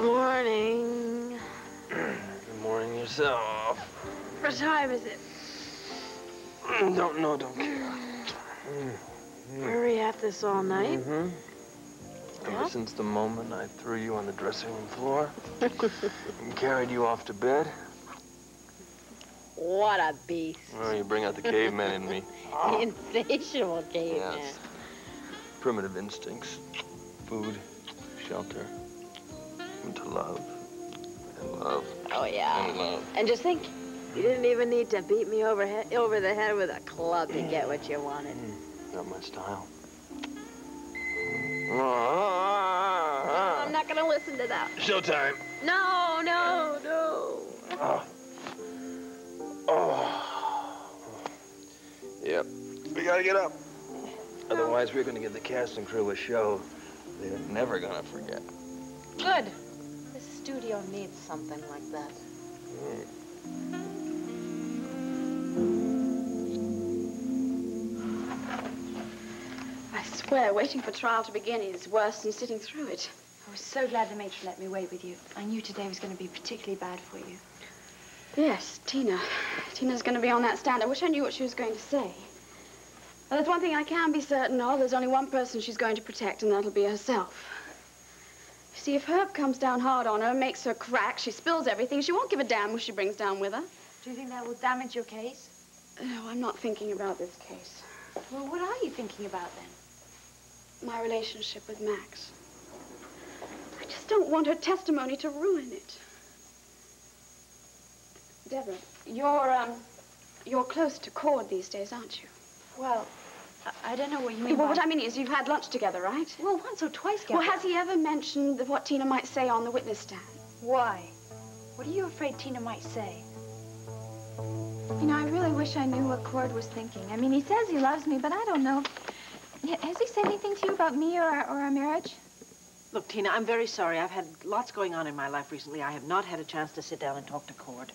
Good morning. Good morning yourself. What time is it? Don't know, don't care. Were we at this all night? Mm-hmm. Yeah? Ever since the moment I threw you on the dressing room floor and carried you off to bed, What a beast. well, you bring out the caveman in me. Insatiable caveman. Yes. Primitive instincts. Food, shelter, and to love. And love. Oh, yeah. And love. And just think, you didn't even need to beat me over, he- over the head with a club to get what you wanted. Mm. Not my style. I'm not gonna listen to that. Showtime. No, no, no. Oh. Oh. Yep. We gotta get up. Otherwise, we're gonna give the cast and crew a show they're never gonna forget. Good. This studio needs something like that. I swear, waiting for trial to begin is worse than sitting through it. I was so glad the matron let me wait with you. I knew today was going to be particularly bad for you. Yes, Tina. Tina's going to be on that stand. I wish I knew what she was going to say. Well, there's one thing I can be certain of. There's only one person she's going to protect, and that'll be herself. You see, if Herb comes down hard on her, makes her crack, she spills everything, she won't give a damn who she brings down with her. Do you think that will damage your case? No, I'm not thinking about this case. Well, what are you thinking about then? My relationship with Max. I just don't want her testimony to ruin it. Debra, you're, um, you're close to Cord these days, aren't you? Well, I, I don't know what you mean Well, by... what I mean is you've had lunch together, right? Well, once or twice, Well, has he ever mentioned what Tina might say on the witness stand? Why? What are you afraid Tina might say? You know, I really wish I knew what Cord was thinking. I mean, he says he loves me, but I don't know. Has he said anything to you about me or our, or our marriage? Look, Tina, I'm very sorry. I've had lots going on in my life recently. I have not had a chance to sit down and talk to Cord.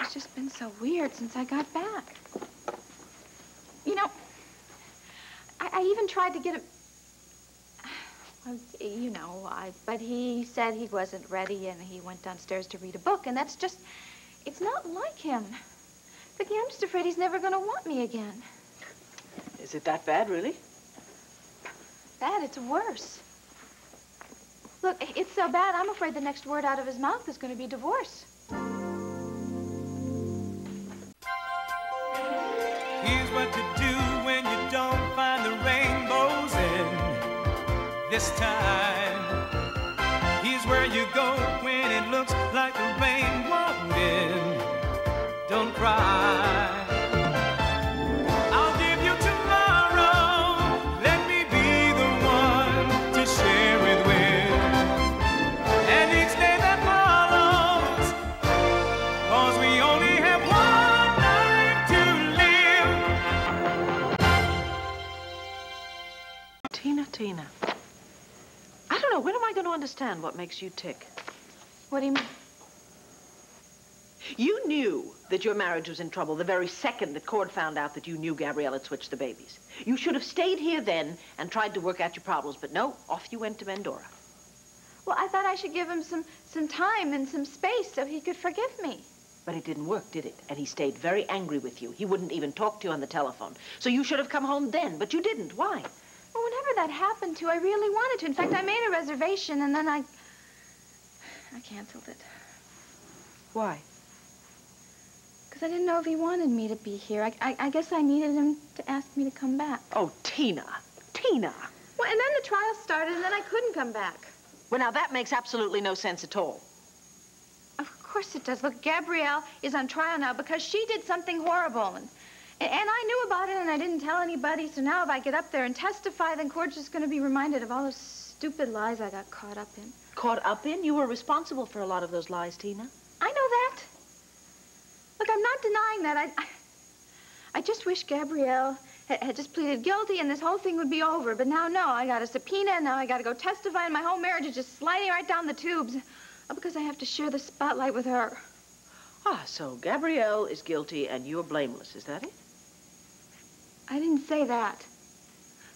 It's just been so weird since I got back. You know, I, I even tried to get him. Well, you know, I, but he said he wasn't ready and he went downstairs to read a book, and that's just, it's not like him. Viki, I'm just afraid he's never going to want me again. Is it that bad, really? Bad, it's worse. Look, it's so bad, I'm afraid the next word out of his mouth is going to be divorce. This time. Understand what makes you tick? What do you mean? You knew that your marriage was in trouble the very second that Cord found out that you knew Gabrielle had switched the babies. You should have stayed here then and tried to work out your problems, but no, off you went to Andorra. Well, I thought I should give him some, some time and some space so he could forgive me. But it didn't work, did it? And he stayed very angry with you. He wouldn't even talk to you on the telephone. So you should have come home then, but you didn't. Why? That happened to, I really wanted to. In fact, I made a reservation and then I. I canceled it. Why? Because I didn't know if he wanted me to be here. I, I, I guess I needed him to ask me to come back. Oh, Tina. Tina. Well, and then the trial started and then I couldn't come back. Well, now that makes absolutely no sense at all. Of course it does. Look, Gabrielle is on trial now because she did something horrible. And, and I knew about it and I didn't tell anybody. So now if I get up there and testify, then Cord's just going to be reminded of all those stupid lies I got caught up in. Caught up in? You were responsible for a lot of those lies, Tina. I know that. Look, I'm not denying that. I, I, I just wish Gabrielle had, had just pleaded guilty and this whole thing would be over. But now, no, I got a subpoena and now I got to go testify and my whole marriage is just sliding right down the tubes. All because I have to share the spotlight with her. Ah, so Gabrielle is guilty and you're blameless, is that it? I didn't say that.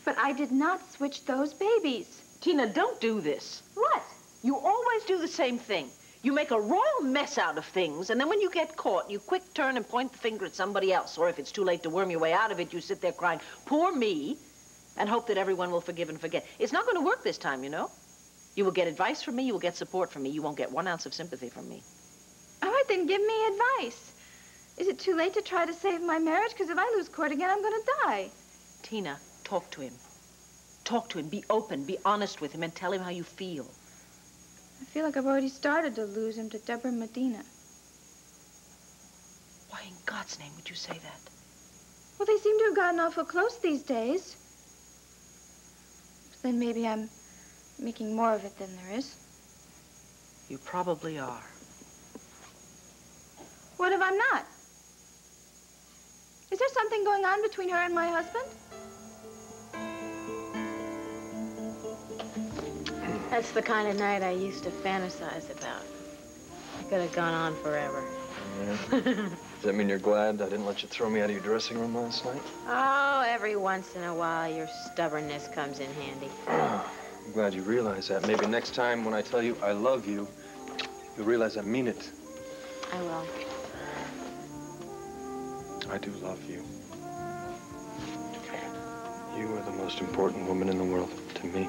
But I did not switch those babies. Tina, don't do this. What? You always do the same thing. You make a royal mess out of things, and then when you get caught, you quick turn and point the finger at somebody else. Or if it's too late to worm your way out of it, you sit there crying, poor me, and hope that everyone will forgive and forget. It's not going to work this time, you know. You will get advice from me, you will get support from me. You won't get one ounce of sympathy from me. All right, then give me advice. Is it too late to try to save my marriage? Because if I lose Cord again, I'm going to die. Tina, talk to him. Talk to him. Be open. Be honest with him and tell him how you feel. I feel like I've already started to lose him to Debra Medina. Why in God's name would you say that? Well, they seem to have gotten awful close these days. Then maybe I'm making more of it than there is. You probably are. What if I'm not? Is there something going on between her and my husband? That's the kind of night I used to fantasize about. It could have gone on forever. Yeah. Does that mean you're glad I didn't let you throw me out of your dressing room last night? Oh, every once in a while, your stubbornness comes in handy. I'm glad you realize that. Maybe next time when I tell you I love you, you'll realize I mean it. I will. I do love you. You are the most important woman in the world to me.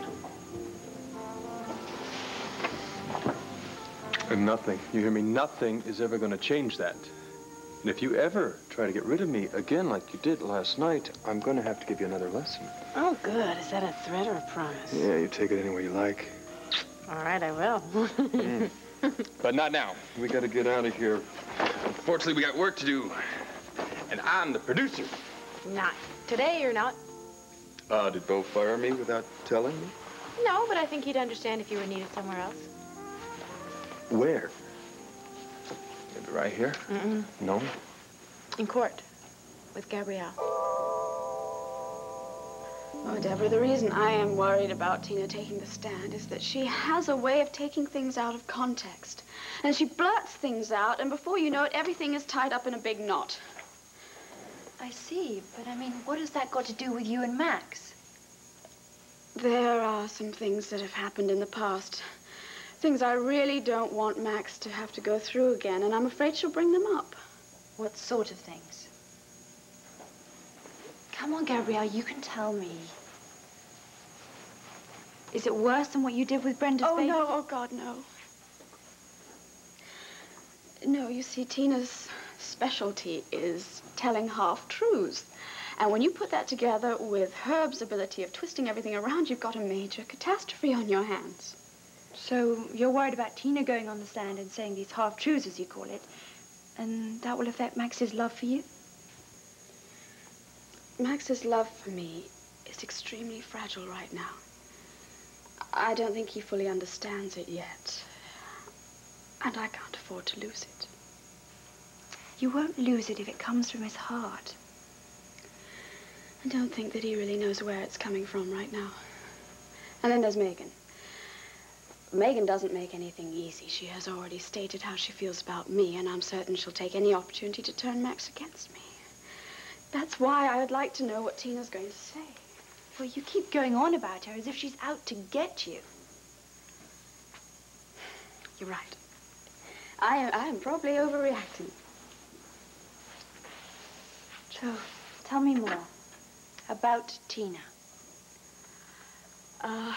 And nothing, you hear me, nothing is ever going to change that. And if you ever try to get rid of me again like you did last night, I'm going to have to give you another lesson. Oh, good. Is that a threat or a promise? Yeah, you take it any way you like. All right, I will. mm. But not now. We got to get out of here. Fortunately, we got work to do. And I'm the producer. Not today, you're not. Uh, did Bo fire me without telling me? No, but I think he'd understand if you were needed somewhere else. Where? Maybe right here? Mm-mm. No? In court. With Gabrielle. Oh, Debra, the reason I am worried about Tina taking the stand is that she has a way of taking things out of context. And she blurts things out, and before you know it, everything is tied up in a big knot. I see, but I mean, what has that got to do with you and Max? There are some things that have happened in the past. Things I really don't want Max to have to go through again, and I'm afraid she'll bring them up. What sort of things? Come on, Gabrielle, you can tell me. Is it worse than what you did with Brenda's oh, baby? no, oh, God, no. No, you see, Tina's specialty is telling half-truths. And when you put that together with Herb's ability of twisting everything around, you've got a major catastrophe on your hands. So you're worried about Tina going on the stand and saying these half-truths, as you call it, and that will affect Max's love for you? Max's love for me is extremely fragile right now. I don't think he fully understands it yet. And I can't afford to lose it. You won't lose it if it comes from his heart. I don't think that he really knows where it's coming from right now. And then there's Megan. Megan doesn't make anything easy. She has already stated how she feels about me, and I'm certain she'll take any opportunity to turn Max against me. That's why I would like to know what Tina's going to say. Well, you keep going on about her as if she's out to get you. You're right. I am, I am probably overreacting. So, tell me more about Tina. Uh,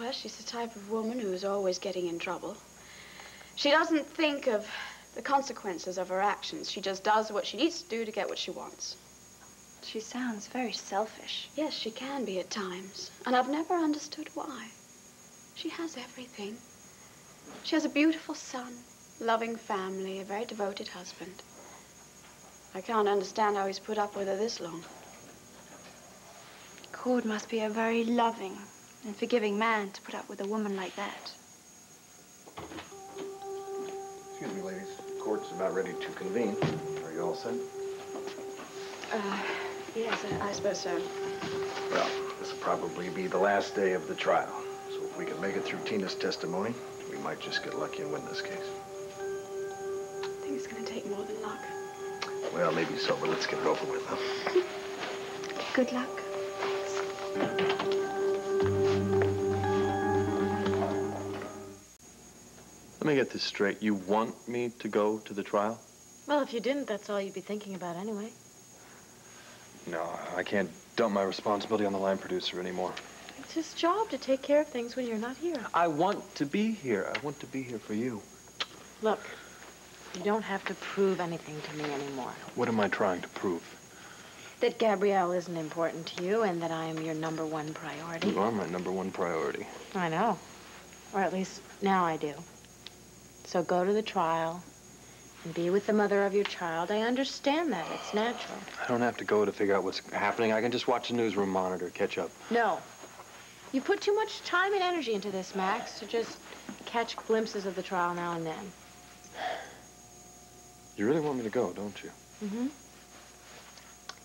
well, she's the type of woman who is always getting in trouble. She doesn't think of the consequences of her actions. She just does what she needs to do to get what she wants. She sounds very selfish. Yes, she can be at times. And I've never understood why. She has everything. She has a beautiful son, loving family, a very devoted husband. I can't understand how he's put up with her this long. Cord must be a very loving and forgiving man to put up with a woman like that. Excuse me, ladies. Court's about ready to convene. Are you all set? Uh, yes, I, I suppose so. Well, this will probably be the last day of the trial. So if we can make it through Tina's testimony, we might just get lucky and win this case. I think it's going to take more than luck. Well, maybe so, but let's get it over with, huh? Good luck. Let me get this straight. You want me to go to the trial? Well, if you didn't, that's all you'd be thinking about anyway. No, I can't dump my responsibility on the line producer anymore. It's his job to take care of things when you're not here. I want to be here. I want to be here for you. Look, you don't have to prove anything to me anymore. What am I trying to prove? That Gabrielle isn't important to you and that I am your number one priority. You are my number one priority. I know. Or at least now I do. So go to the trial and be with the mother of your child. I understand that. It's natural. I don't have to go to figure out what's happening. I can just watch the newsroom monitor, catch up. No. You put too much time and energy into this, Max, to just catch glimpses of the trial now and then. You really want me to go, don't you? Mm-hmm.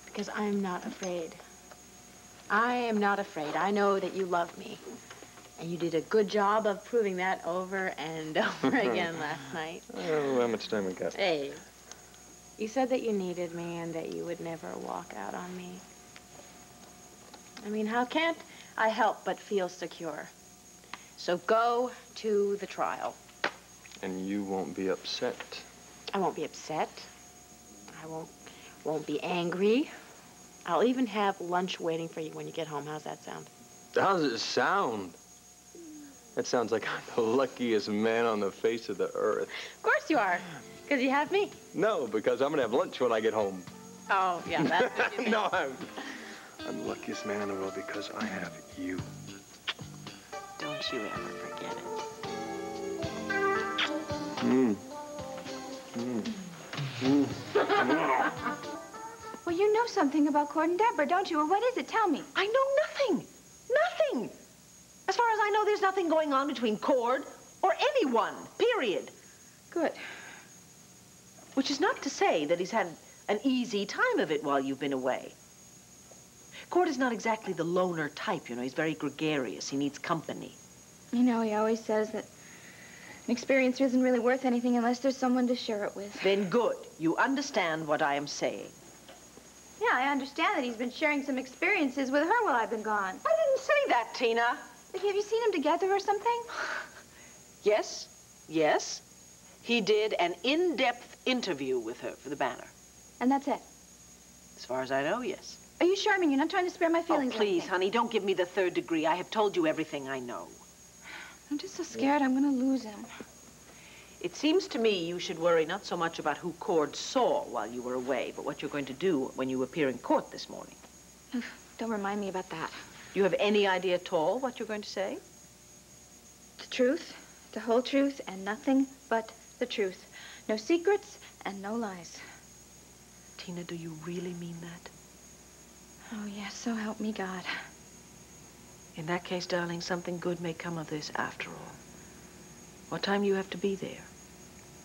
Because I'm not afraid. I am not afraid. I know that you love me. And you did a good job of proving that over and over again last night. Oh, how much time we got? Hey, you said that you needed me and that you would never walk out on me. I mean, how can't I help but feel secure? So go to the trial. And you won't be upset. I won't be upset. I won't won't be angry. I'll even have lunch waiting for you when you get home. How's that sound? How does it sound? That sounds like I'm the luckiest man on the face of the earth. Of course you are, because you have me. No, because I'm gonna have lunch when I get home. Oh, yeah, that's what you mean. no, I'm, I'm the luckiest man in the world because I have you. Don't you ever forget it. Mm. Mm. Mm. Well, you know something about Cord and Debra, don't you? Or what is it? Tell me. I know nothing. Nothing. As far as I know, there's nothing going on between Cord or anyone, period. Good. Which is not to say that he's had an easy time of it while you've been away. Cord is not exactly the loner type, you know. He's very gregarious. He needs company. You know, he always says that an experience isn't really worth anything unless there's someone to share it with. Then good. You understand what I am saying. Yeah, I understand that he's been sharing some experiences with her while I've been gone. I didn't say that, Tina. But have you seen them together or something? Yes, yes. He did an in-depth interview with her for the banner. And that's it? As far as I know, yes. Are you sure? I mean, you're not trying to spare my Oh, feelings or oh, please, honey, don't give me the third degree. I have told you everything I know. I'm just so scared I'm going to lose him. It seems to me you should worry not so much about who Cord saw while you were away, but what you're going to do when you appear in court this morning. Don't remind me about that. Do you have any idea at all what you're going to say? The truth, the whole truth, and nothing but the truth. No secrets and no lies. Tina, do you really mean that? Oh, yes, so help me God. In that case, darling, something good may come of this after all. What time do you have to be there?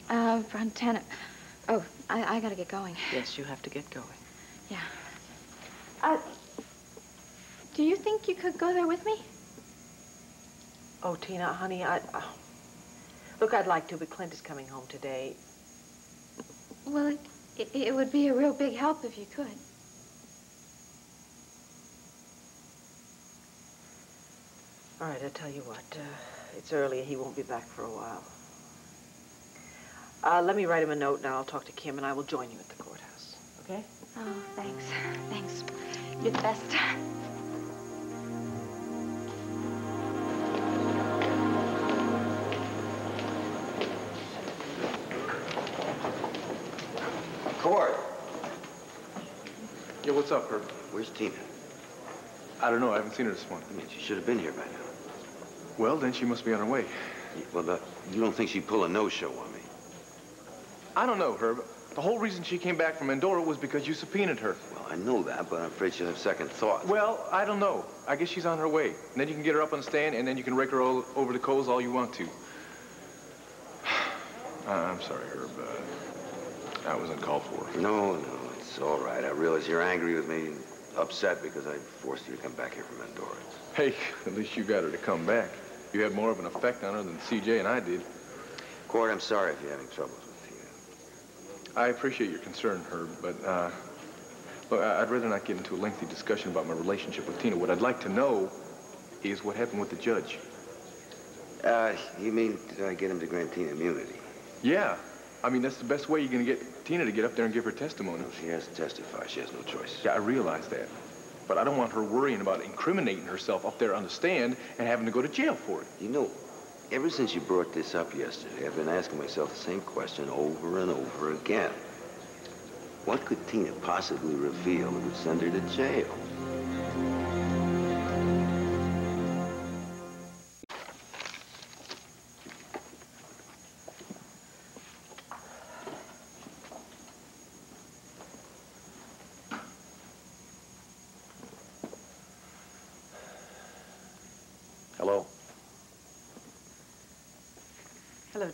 Uh, around 10. Oh, I, I gotta get going. Yes, you have to get going. Yeah. Uh, do you think you could go there with me? Oh, Tina, honey, I... Uh, look, I'd like to, but Clint is coming home today. Well, it, it, it would be a real big help if you could. All right, I tell you what. Uh, it's early. He won't be back for a while. Uh, let me write him a note, and I'll talk to Kim, and I will join you at the courthouse. Okay? Oh, thanks. Thanks. You're the best. Cord. Yeah, what's up, Herb? Where's Tina? I don't know. I haven't seen her this morning. I mean, she should have been here by now. Well, then she must be on her way. Well, you don't think she'd pull a no-show on me? I don't know, Herb. The whole reason she came back from Andorra was because you subpoenaed her. Well, I know that, but I'm afraid she'll have second thoughts. Well, I don't know. I guess she's on her way. And then you can get her up on the stand, and then you can rake her all over the coals all you want to. Uh, I'm sorry, Herb. Uh, that was uncalled for. No, no, it's all right. I realize you're angry with me, upset because I forced you to come back here from Andorra. Hey, at least you got her to come back. You had more of an effect on her than CJ and I did. Cord, I'm sorry if you're having troubles with Tina. I appreciate your concern, Herb, but, uh, look, I'd rather not get into a lengthy discussion about my relationship with Tina. What I'd like to know is what happened with the judge. Uh, you mean, did I get him to grant Tina immunity? Yeah. I mean, that's the best way you're gonna get Tina to get up there and give her testimony. No, she has to testify. She has no choice. Yeah, I realize that. But I don't want her worrying about incriminating herself up there on the stand and having to go to jail for it. You know, ever since you brought this up yesterday, I've been asking myself the same question over and over again. What could Tina possibly reveal that would send her to jail?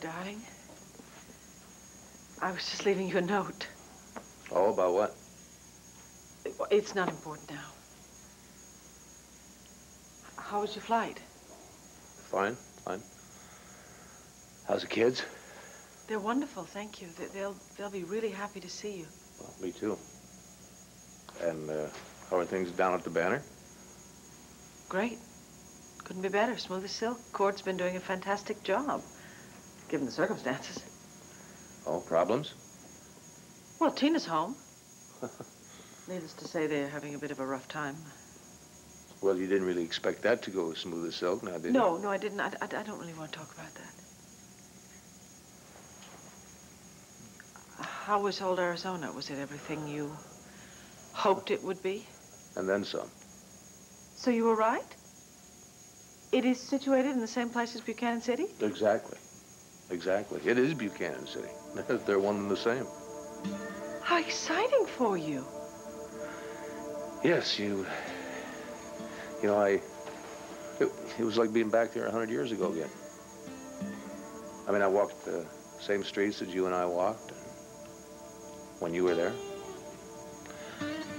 Darling. I was just leaving you a note. Oh, about what? It's not important now. How was your flight? Fine, fine. How's the kids? They're wonderful, thank you. They- They'll they'll be really happy to see you. Well, me too. And uh, how are things down at the Banner? Great. Couldn't be better. Smooth as silk. Cord's been doing a fantastic job, given the circumstances. Oh, problems? Well, Tina's home. Needless to say, they're having a bit of a rough time. Well, you didn't really expect that to go as smooth as silk, now, did you? No, no, I didn't. I, I, I don't really want to talk about that. How was old Arizona? Was it everything you hoped it would be? And then some. So you were right? It is situated in the same place as Buchanan City? Exactly. Exactly. It is Buchanan City. They're one and the same. How exciting for you. Yes, you... You know, I... It, it was like being back there a hundred years ago again. I mean, I walked the same streets that you and I walked when you were there.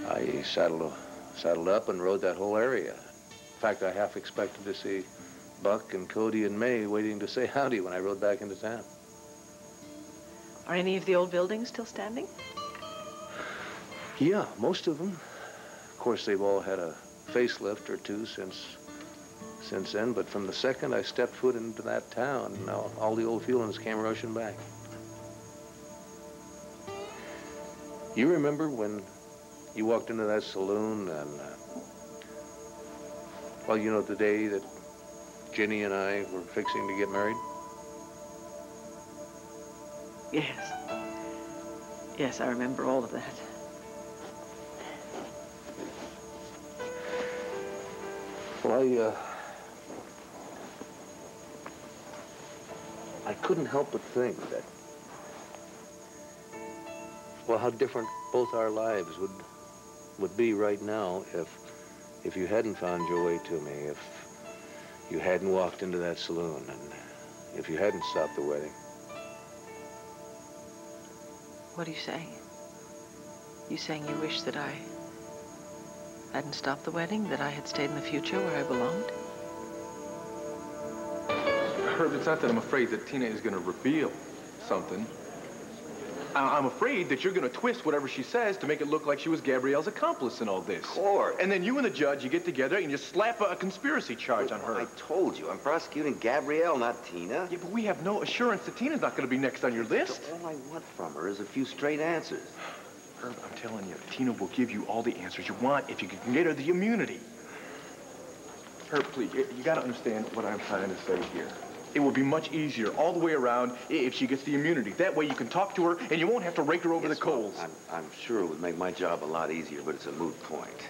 I saddled, saddled up and rode that whole area. In fact, I half expected to see Buck and Cody and May waiting to say howdy when I rode back into town. Are any of the old buildings still standing? Yeah, most of them. Of course, they've all had a facelift or two since since then, but from the second I stepped foot into that town, now all the old feelings came rushing back. You remember when you walked into that saloon and, uh, well, you know, the day that Jenny and I were fixing to get married? Yes. Yes, I remember all of that. Well, I, uh, I couldn't help but think that, well, how different both our lives would, would be right now if, if you hadn't found your way to me, if you hadn't walked into that saloon, and uh, if you hadn't stopped the wedding. What are you saying? You saying you wish that I hadn't stopped the wedding, that I had stayed in the future where I belonged? Herb, it's not that I'm afraid that Tina is going to reveal something. I- I'm afraid that you're going to twist whatever she says to make it look like she was Gabrielle's accomplice in all this. Cord. And then you and the judge, you get together and you slap a, a conspiracy charge on her. I told you, I'm prosecuting Gabrielle, not Tina. Yeah, but we have no assurance that Tina's not going to be next on your list. All I want from her is a few straight answers. Herb, I'm telling you, Tina will give you all the answers you want if you can get her the immunity. Herb, please, you, you got to understand what I'm trying to say here. It will be much easier all the way around if she gets the immunity. That way you can talk to her and you won't have to rake her over Yes, the well, coals. I'm, I'm sure it would make my job a lot easier, but it's a moot point.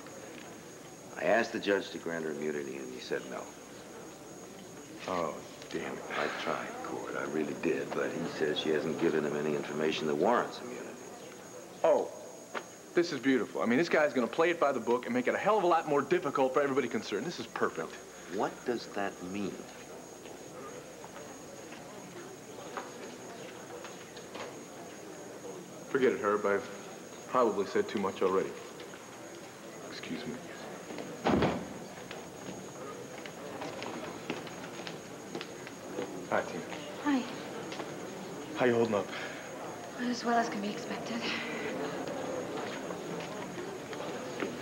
I asked the judge to grant her immunity, and he said no. Oh, damn it. I tried, Cord. I really did, but he says she hasn't given him any information that warrants immunity. Oh, this is beautiful. I mean, this guy's going to play it by the book and make it a hell of a lot more difficult for everybody concerned. This is perfect. What does that mean? Forget it, Herb. I've probably said too much already. Excuse me. Hi, Tina. Hi. How you holding up? As well as can be expected.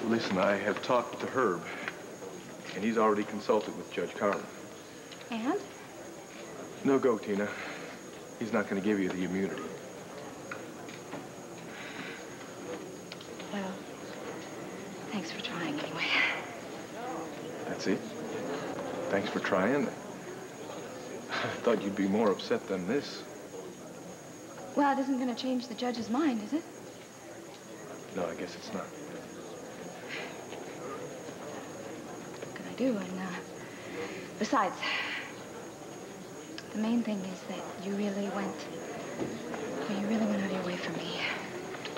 Listen, I have talked to Herb, and he's already consulted with Judge Carlin. And? No go, Tina. He's not going to give you the immunity. Well, thanks for trying anyway. That's it? Thanks for trying. I thought you'd be more upset than this. Well, it isn't going to change the judge's mind, is it? No, I guess it's not. What can I do? And, uh, besides, the main thing is that you really went, well, you really went out of your way for me.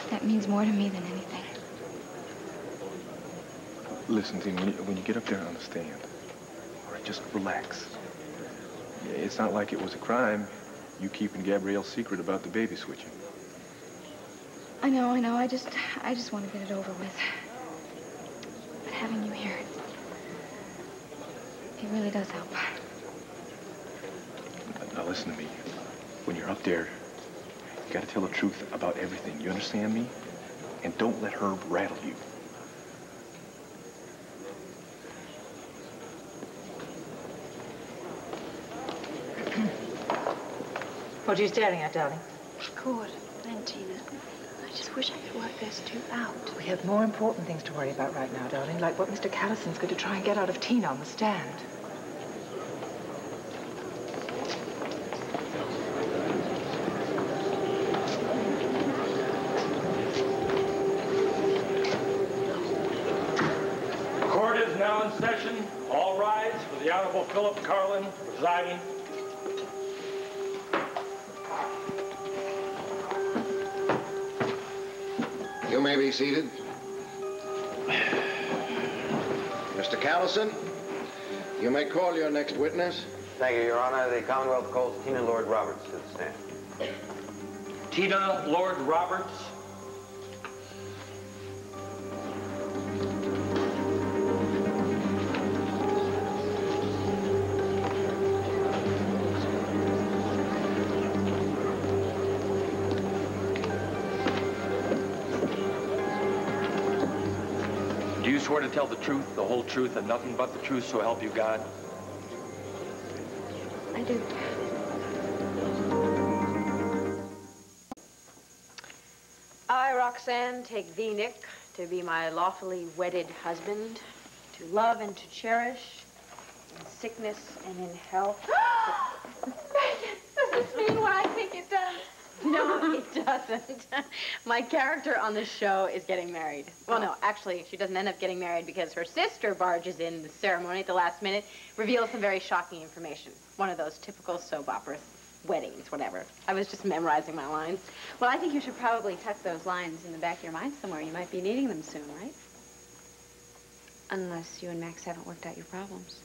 That means more to me than anything. Listen, Tina, when you, when you get up there on the stand, all right, just relax. Yeah, It's not like it was a crime, you keeping Gabrielle's secret about the baby switching. I know, I know. I just, I just want to get it over with. But having you here, it really does help. Now listen to me. When you're up there, you gotta tell the truth about everything. You understand me? And don't let Herb rattle you. What are you staring at, darling? Cord and Tina. I just wish I could work those two out. We have more important things to worry about right now, darling, like what Mr. Callison's going to try and get out of Tina on the stand. Court is now in session. All rise for the Honorable Philip Carlin presiding. Be seated. Mr. Callison, you may call your next witness. Thank you, Your Honor. The Commonwealth calls Tina Lord Roberts to the stand. Tina Lord Roberts. Swear to tell the truth, the whole truth, and nothing but the truth, so help you God? I do. I, Roxanne, take thee, Nick, to be my lawfully wedded husband, to love and to cherish, in sickness and in health. Megan, Does this mean what I think it does? No, it doesn't. My character on the show is getting married. Well, no, oh. actually, she doesn't end up getting married because her sister barges in the ceremony at the last minute, reveals some very shocking information. One of those typical soap opera weddings, whatever. I was just memorizing my lines. Well, I think you should probably tuck those lines in the back of your mind somewhere. You might be needing them soon, right? Unless you and Max haven't worked out your problems.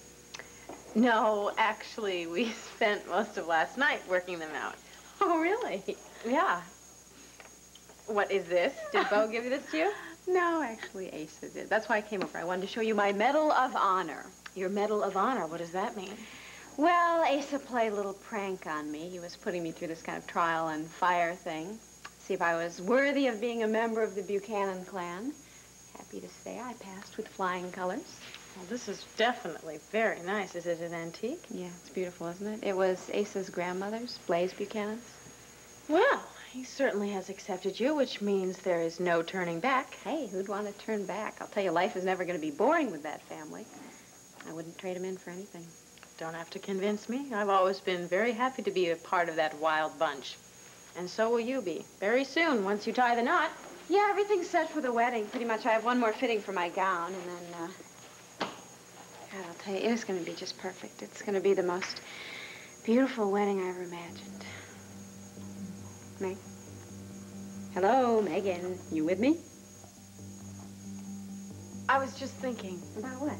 No, actually, we spent most of last night working them out. Oh, really? Yeah. What is this? Did Bo give this to you? No, actually, Asa did. That's why I came over. I wanted to show you my Medal of Honor. Your Medal of Honor, what does that mean? Well, Asa played a little prank on me. He was putting me through this kind of trial and fire thing. See if I was worthy of being a member of the Buchanan clan. Happy to say I passed with flying colors. Well, this is definitely very nice. Is it an antique? Yeah, it's beautiful, isn't it? It was Asa's grandmother's, Blaze Buchanan's. Well, he certainly has accepted you, which means there is no turning back. Hey, who'd want to turn back? I'll tell you, life is never going to be boring with that family. I wouldn't trade him in for anything. Don't have to convince me. I've always been very happy to be a part of that wild bunch. And so will you be. Very soon, once you tie the knot. Yeah, everything's set for the wedding. Pretty much. I have one more fitting for my gown, and then, uh... God, I'll tell you, it is going to be just perfect. It's going to be the most beautiful wedding I ever imagined. Meg? Hello, Megan. You with me? I was just thinking. About what?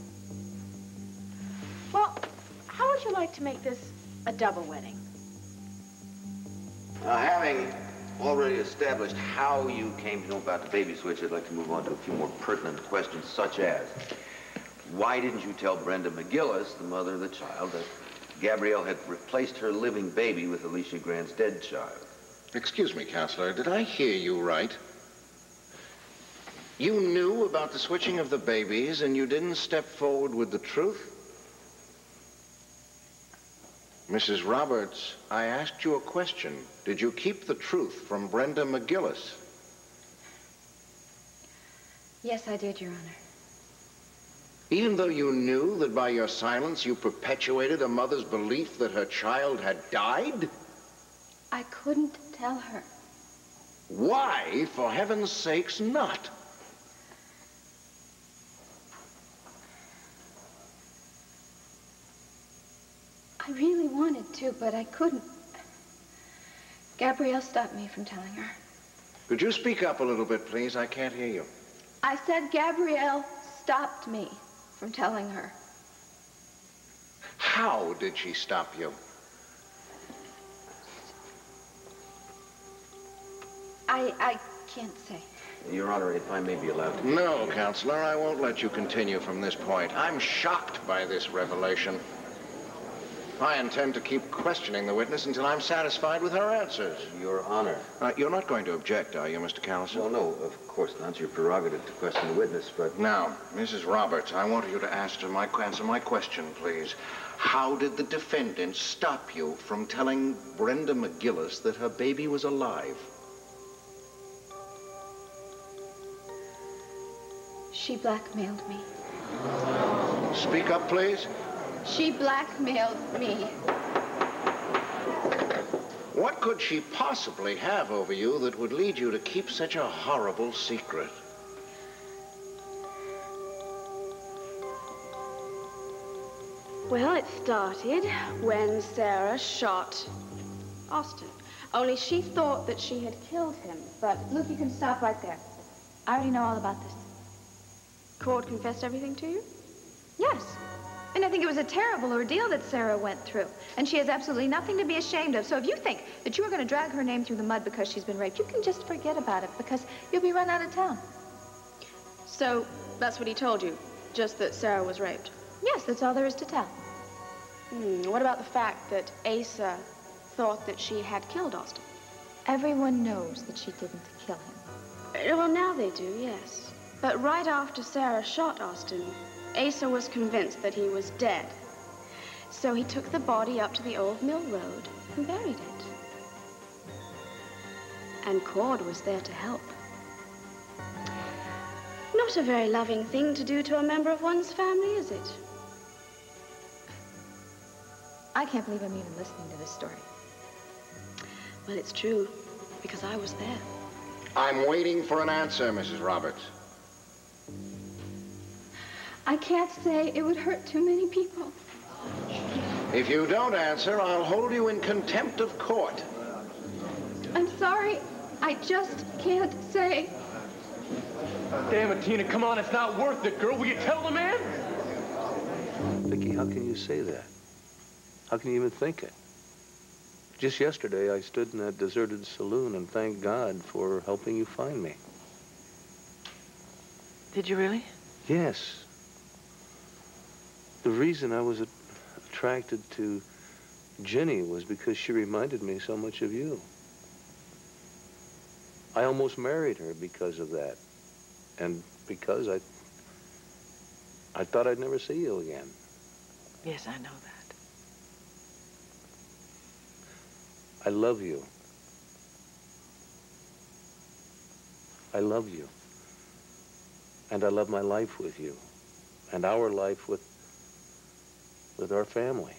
Well, how would you like to make this a double wedding? Now, having already established how you came to know about the baby switch, I'd like to move on to a few more pertinent questions, such as, why didn't you tell Brenda McGillis, the mother of the child, that Gabrielle had replaced her living baby with Alicia Grant's dead child? Excuse me, Counselor, did I hear you right? You knew about the switching of the babies and you didn't step forward with the truth? Mrs. Roberts, I asked you a question. Did you keep the truth from Brenda McGillis? Yes, I did, Your Honor. Even though you knew that by your silence you perpetuated a mother's belief that her child had died? I couldn't tell her. Why, for heaven's sakes, not? I really wanted to, but I couldn't. Gabrielle stopped me from telling her. Could you speak up a little bit, please? I can't hear you. I said Gabrielle stopped me from telling her. How did she stop you? I, I can't say. Your Honor, if I may be allowed to... No, Counselor, I won't let you continue from this point. I'm shocked by this revelation. I intend to keep questioning the witness until I'm satisfied with her answers. Your Honor. Uh, you're not going to object, are you, Mr. Callison? Well, no, of course not. It's your prerogative to question the witness, but... Now, Mrs. Roberts, I want you to answer my, answer my question, please. How did the defendant stop you from telling Brenda McGillis that her baby was alive? She blackmailed me. Speak up, please. She blackmailed me. What could she possibly have over you that would lead you to keep such a horrible secret? Well, it started when Sarah shot Austin. Only she thought that she had killed him, but... Luke, you can stop right there. I already know all about this. Cord confessed everything to you? Yes. And I think it was a terrible ordeal that Sarah went through. And she has absolutely nothing to be ashamed of. So if you think that you are going to drag her name through the mud because she's been raped, you can just forget about it because you'll be run out of town. So that's what he told you? Just that Sarah was raped? Yes, that's all there is to tell. Hmm, what about the fact that Asa thought that she had killed Austin? Everyone knows that she didn't kill him. Well, now they do, yes. But right after Sarah shot Austin, Asa was convinced that he was dead. So he took the body up to the old mill road and buried it. And Cord was there to help. Not a very loving thing to do to a member of one's family, is it? I can't believe I'm even listening to this story. Well, it's true, because I was there. I'm waiting for an answer, Mrs. Roberts. I can't say. It would hurt too many people. If you don't answer, I'll hold you in contempt of court. I'm sorry. I just can't say. Damn it, Tina, come on, it's not worth it, girl. Will you tell the man? Viki, how can you say that? How can you even think it? Just yesterday, I stood in that deserted saloon and thanked God for helping you find me. Did you really? Yes. The reason I was attracted to Jenny was because she reminded me so much of you. I almost married her because of that. And because I I thought I'd never see you again. Yes, I know that. I love you. I love you. And I love my life with you. And our life with with our family.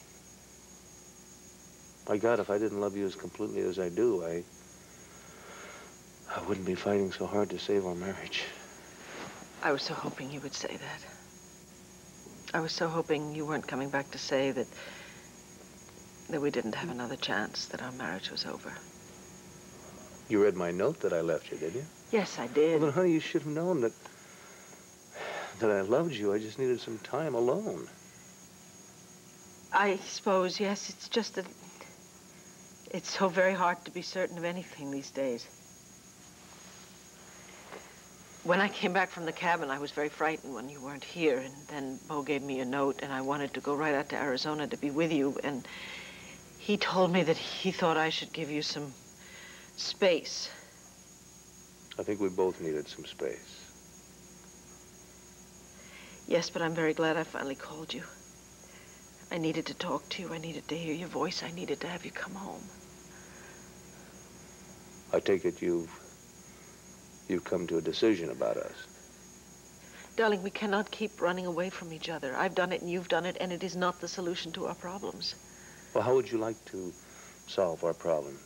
My God, if I didn't love you as completely as I do, I I wouldn't be fighting so hard to save our marriage. I was so hoping you would say that. I was so hoping you weren't coming back to say that that we didn't have another chance, that our marriage was over. You read my note that I left you, did you? Yes, I did. Well, then, honey, you should have known that that I loved you. I just needed some time alone. I suppose, yes. It's just that it's so very hard to be certain of anything these days. When I came back from the cabin, I was very frightened when you weren't here, and then Bo gave me a note, and I wanted to go right out to Arizona to be with you, and he told me that he thought I should give you some space. I think we both needed some space. Yes, but I'm very glad I finally called you. I needed to talk to you. I needed to hear your voice. I needed to have you come home. I take it you've you've come to a decision about us. Darling, we cannot keep running away from each other. I've done it and you've done it, and it is not the solution to our problems. Well, how would you like to solve our problems?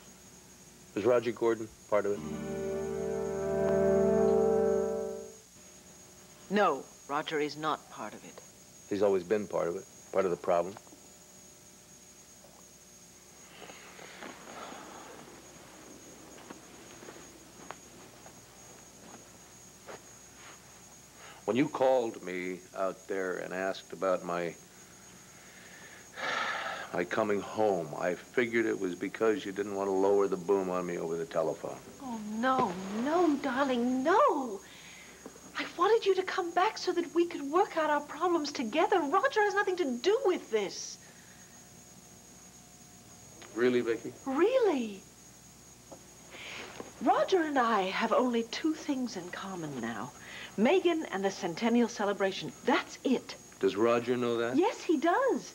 Is Roger Gordon part of it? No, Roger is not part of it. He's always been part of it, part of the problem. When you called me out there and asked about my my coming home, I figured it was because you didn't want to lower the boom on me over the telephone. Oh, no, no, darling, no. I wanted you to come back so that we could work out our problems together. Roger has nothing to do with this. Really, Viki? Really? Roger and I have only two things in common now. Megan and the centennial celebration. That's it. Does Roger know that? Yes, he does.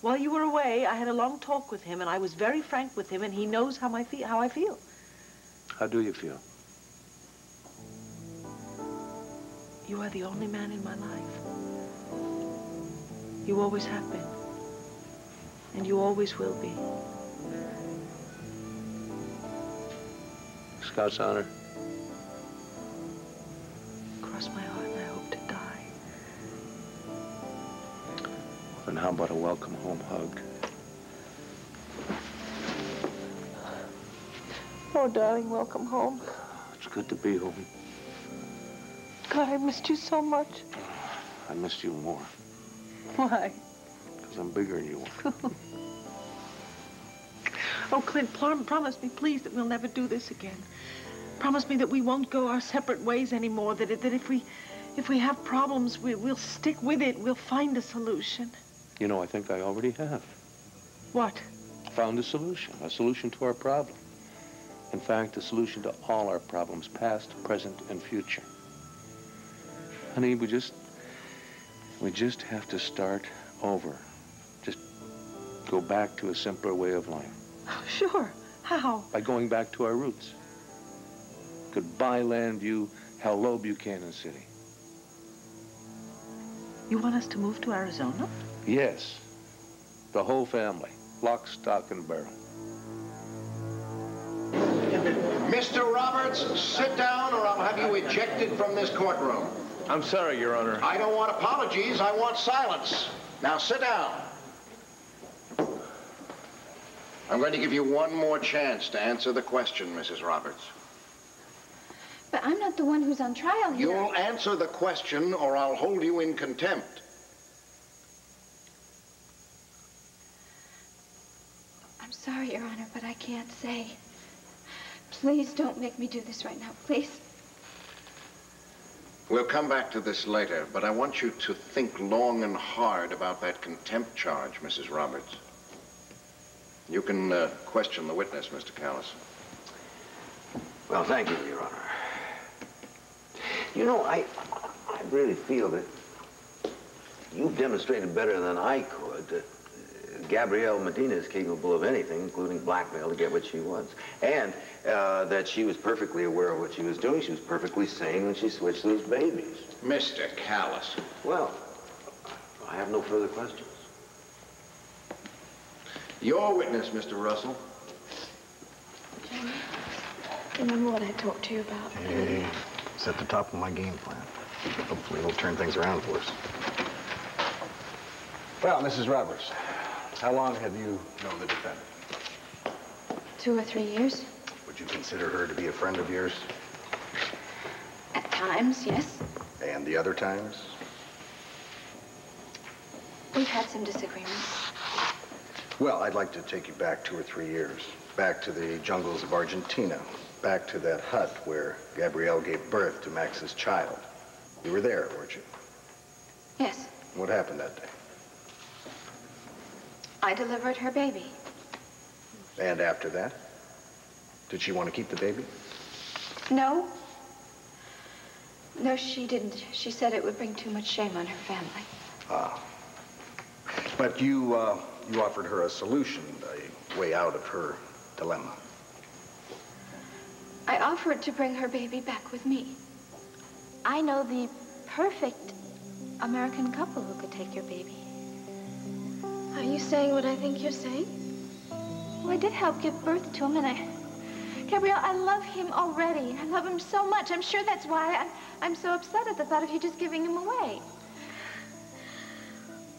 While you were away, I had a long talk with him, and I was very frank with him, and he knows how, I feel, how I feel. How do you feel? You are the only man in my life. You always have been. And you always will be. Scout's honor. Cross my heart, and I hope to die. And how about a welcome home hug? Oh, darling, welcome home. It's good to be home. God, I missed you so much. I missed you more, Why? because I'm bigger than you are. Oh, Clint, prom promise me, please, that we'll never do this again. Promise me that we won't go our separate ways anymore. That, that if we, if we have problems, we, we'll stick with it. We'll find a solution. You know, I think I already have. What? Found a solution, a solution to our problem. In fact, a solution to all our problems, past, present, and future. Honey, we just, we just have to start over. Just go back to a simpler way of life. Oh, sure. How? By going back to our roots. Goodbye, Llanview. Hello, Buchanan City. You want us to move to Arizona? Yes. The whole family. Lock, stock, and barrel. Mr. Roberts, sit down or I'll have you ejected from this courtroom. I'm sorry, Your Honor. I don't want apologies, I want silence. Now sit down. I'm going to give you one more chance to answer the question, Mrs. Roberts. But I'm not the one who's on trial here. You'll answer the question or I'll hold you in contempt. I'm sorry, Your Honor, but I can't say. Please don't make me do this right now, please. We'll come back to this later, but I want you to think long and hard about that contempt charge, Mrs. Roberts. You can uh, question the witness, Mr. Callis. Well, thank you, Your Honor. You know, I, I really feel that you've demonstrated better than I could that Gabrielle Medina is capable of anything, including blackmail, to get what she wants. And uh, that she was perfectly aware of what she was doing. She was perfectly sane when she switched those babies. Mr. Callis. Well, I have no further questions. Your witness, Mr. Russell. Remember what I talked to you about? Hey, it's at the top of my game plan. Hopefully it'll turn things around for us. Well, Mrs. Roberts, how long have you known the defendant? Two or three years. Would you consider her to be a friend of yours? At times, yes. And the other times? We've had some disagreements. Well, I'd like to take you back two or three years. Back to the jungles of Argentina. Back to that hut where Gabrielle gave birth to Max's child. You were there, weren't you? Yes. What happened that day? I delivered her baby. And after that? Did she want to keep the baby? No. No, she didn't. She said it would bring too much shame on her family. Ah. But you, uh, you offered her a solution, a way out of her dilemma. I offered to bring her baby back with me. I know the perfect American couple who could take your baby. Are you saying what I think you're saying? Well, I did help give birth to him, and I... Gabrielle, I love him already. I love him so much. I'm sure that's why I'm, I'm so upset at the thought of you just giving him away.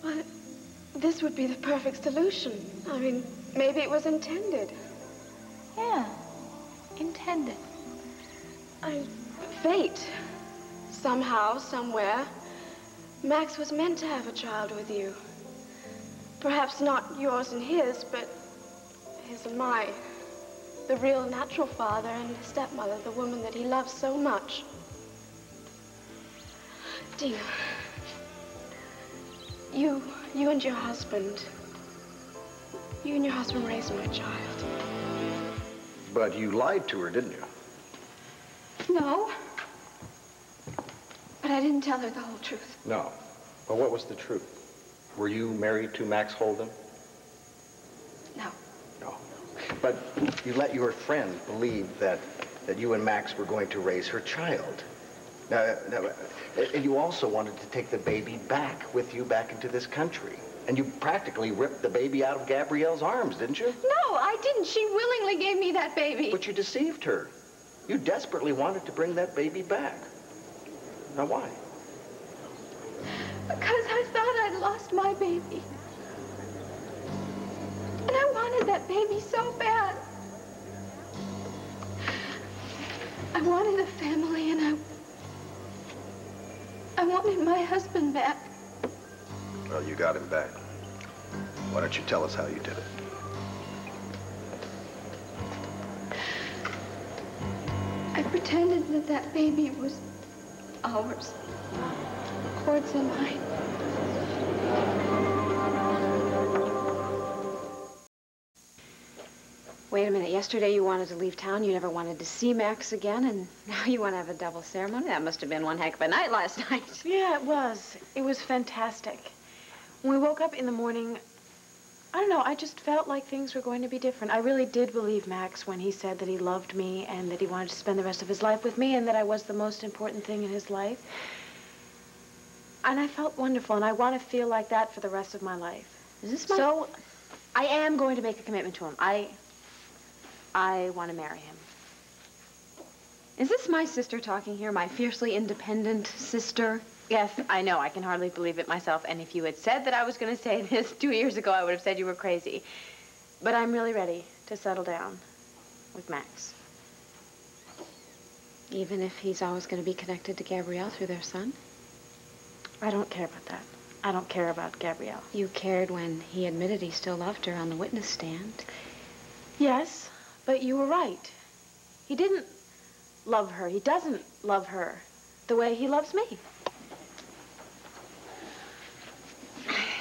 Well, this would be the perfect solution. I mean, maybe it was intended. Yeah, intended. I, fate. Somehow, somewhere, Max was meant to have a child with you. Perhaps not yours and his, but his and mine. The real natural father and the stepmother, the woman that he loves so much. Tina, you, you and your husband, you and your husband raised my child. But you lied to her, didn't you? No. But I didn't tell her the whole truth. No. Well, what was the truth? Were you married to Max Holden? No. No. But you let your friend believe that, that you and Max were going to raise her child. Now, now, and you also wanted to take the baby back with you back into this country. And you practically ripped the baby out of Gabrielle's arms, didn't you? No, I didn't. She willingly gave me that baby. But you deceived her. You desperately wanted to bring that baby back. Now, why? Because I thought I'd lost my baby. And I wanted that baby so bad. I wanted a family and I... I wanted my husband back. Well, you got him back. Why don't you tell us how you did it? I pretended that that baby was ours. Cord's and mine. Wait a minute. Yesterday you wanted to leave town. You never wanted to see Max again, and now you want to have a double ceremony? That must have been one heck of a night last night. Yeah, it was. It was fantastic. When we woke up in the morning, I don't know, I just felt like things were going to be different. I really did believe Max when he said that he loved me and that he wanted to spend the rest of his life with me and that I was the most important thing in his life. And I felt wonderful, and I want to feel like that for the rest of my life. Is this my... So, I am going to make a commitment to him. I, I want to marry him. Is this my sister talking here? My fiercely independent sister? Yes, I know. I can hardly believe it myself. And if you had said that I was going to say this two years ago, I would have said you were crazy. But I'm really ready to settle down with Max. Even if he's always going to be connected to Gabrielle through their son? I don't care about that. I don't care about Gabrielle. You cared when he admitted he still loved her on the witness stand. Yes, but you were right. He didn't love her. He doesn't love her the way he loves me.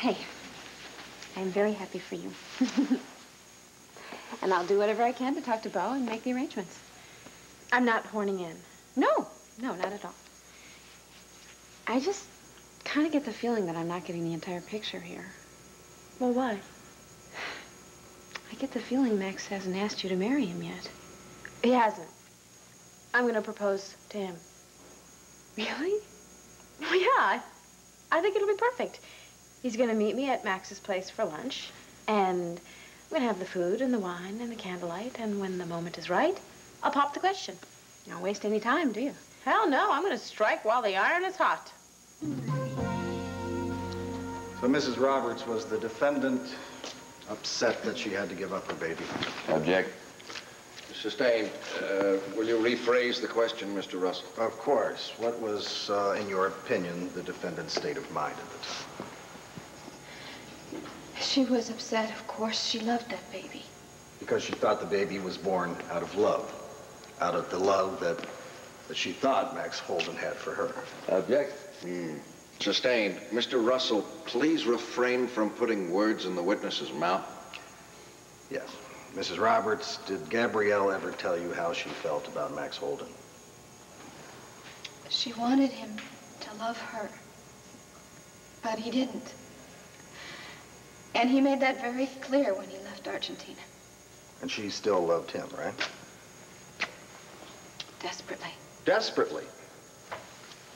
Hey, I'm very happy for you. and I'll do whatever I can to talk to Bo and make the arrangements. I'm not horning in. No, no, not at all. I just kind of get the feeling that I'm not getting the entire picture here. Well, why? I get the feeling Max hasn't asked you to marry him yet. He hasn't. I'm going to propose to him. Really? Oh, yeah. I, I think it'll be perfect. He's going to meet me at Max's place for lunch, and we're going to have the food and the wine and the candlelight, and when the moment is right, I'll pop the question. You don't waste any time, do you? Hell no, I'm going to strike while the iron is hot. So Mrs. Roberts was the defendant upset that she had to give up her baby. Object. Sustained. Uh, will you rephrase the question, Mr. Russell? Of course. What was, uh, in your opinion, the defendant's state of mind at the time? She was upset, of course. She loved that baby. Because she thought the baby was born out of love. Out of the love that, that she thought Max Holden had for her. Object. Hmm. Sustained. Mr. Russell, please refrain from putting words in the witness's mouth. Yes. Mrs. Roberts, did Gabrielle ever tell you how she felt about Max Holden? She wanted him to love her, but he didn't. And he made that very clear when he left Argentina. And she still loved him, right? Desperately. Desperately.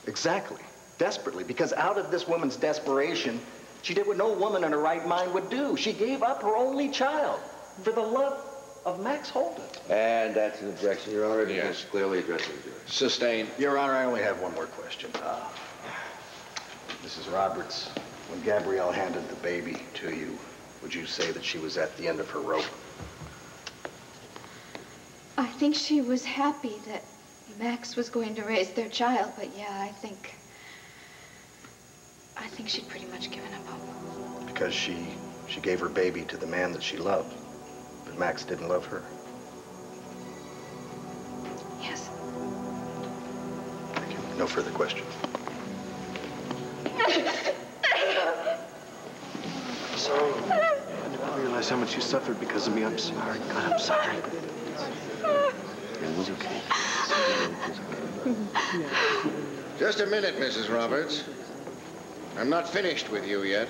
Exactly. Desperately. Because out of this woman's desperation, she did what no woman in her right mind would do. She gave up her only child for the love of Max Holden. And that's an objection, Your Honor. Yes. clearly addressed it. Sustained. Your Honor, I only have one more question. Uh, Mrs. Roberts, when Gabrielle handed the baby to you, would you say that she was at the end of her rope? I think she was happy that Max was going to raise their child, but yeah, I think... I think she'd pretty much given up hope. Because she, she gave her baby to the man that she loved, but Max didn't love her. Yes. Thank you. No further questions. sorry. I didn't realize how much you suffered because of me. I'm sorry. God, I'm sorry. It was okay. Just a minute, Mrs. Roberts. I'm not finished with you yet.